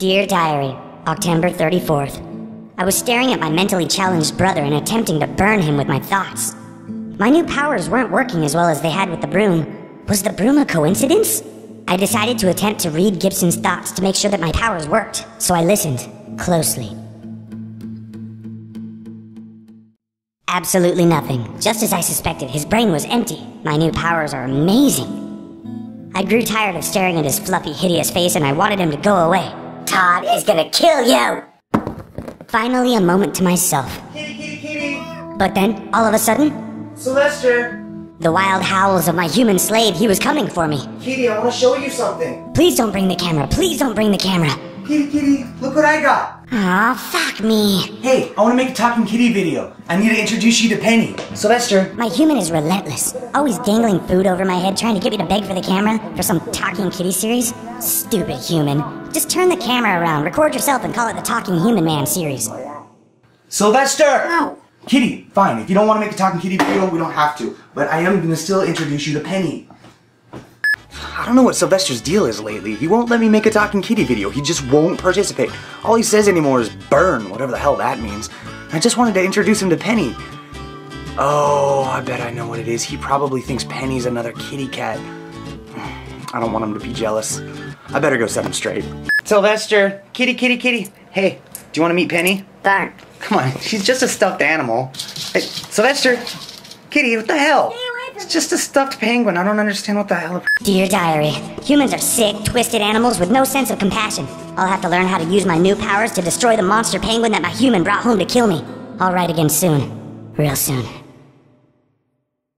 Dear Diary, October 34th. I was staring at my mentally challenged brother and attempting to burn him with my thoughts. My new powers weren't working as well as they had with the broom. Was the broom a coincidence? I decided to attempt to read Gibson's thoughts to make sure that my powers worked, so I listened closely. Absolutely nothing. Just as I suspected, his brain was empty. My new powers are amazing. I grew tired of staring at his fluffy, hideous face and I wanted him to go away. Todd is gonna kill you! Finally, a moment to myself. Kitty, kitty, kitty! But then, all of a sudden, Sylvester! the wild howls of my human slave, he was coming for me. Kitty, I want to show you something. Please don't bring the camera, please don't bring the camera. Kitty, kitty, look what I got. Aw, fuck me. Hey, I want to make a talking kitty video. I need to introduce you to Penny. Sylvester, My human is relentless, always dangling food over my head, trying to get me to beg for the camera for some talking kitty series. Stupid human. Just turn the camera around, record yourself, and call it the Talking Human Man series. Sylvester! No. Kitty, fine. If you don't want to make a talking kitty video, we don't have to. But I am going to still introduce you to Penny. I don't know what Sylvester's deal is lately. He won't let me make a talking kitty video. He just won't participate. All he says anymore is burn, whatever the hell that means. I just wanted to introduce him to Penny. Oh, I bet I know what it is. He probably thinks Penny's another kitty cat. I don't want him to be jealous. I better go set him straight. Sylvester, kitty, kitty, kitty. Hey, do you want to meet Penny? Burn. Come on, she's just a stuffed animal. Hey, Sylvester, Kitty, what the hell? It's just a stuffed penguin. I don't understand what the hell. Dear Diary, humans are sick, twisted animals with no sense of compassion. I'll have to learn how to use my new powers to destroy the monster penguin that my human brought home to kill me. I'll write again soon. Real soon.